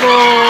Bravo!